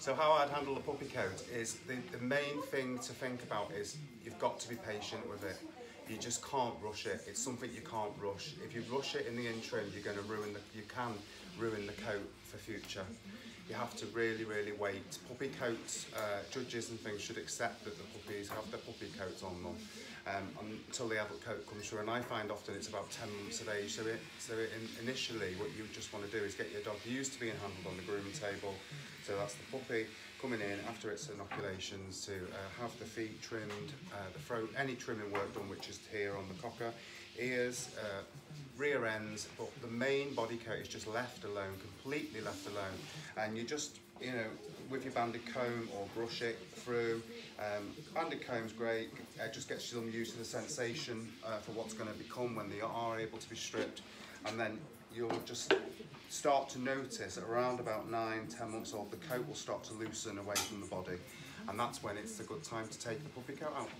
So how I'd handle the puppy coat is the, the main thing to think about is you've got to be patient with it. You just can't rush it. It's something you can't rush. If you rush it in the interim, you're going to ruin the. You can ruin the coat for future. You have to really, really wait. Puppy coats, uh, judges and things should accept that the puppies have their puppy coats on them um, until the adult coat comes through. And I find often it's about 10 months of age. So, it, so it, in, initially, what you just want to do is get your dog used to being handled on the grooming table. So that's the puppy coming in after its inoculations to uh, have the feet trimmed, uh, the throat, any trimming work done, which is here on the cocker, ears, uh, rear ends, but the main body coat is just left alone, completely left alone. And you just, you know, with your banded comb or brush it through. Um, banded comb's great, it just gets them used to the sensation uh, for what's going to become when they are able to be stripped. And then you'll just start to notice around about nine, ten months old, the coat will start to loosen away from the body. And that's when it's a good time to take the puppy coat out.